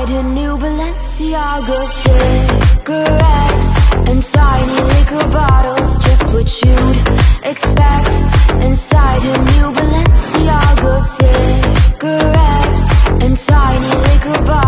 hide her new Balenciaga cigarettes and tiny liquor bottles, just what you'd expect inside her new Balenciaga cigarettes and tiny liquor bottles.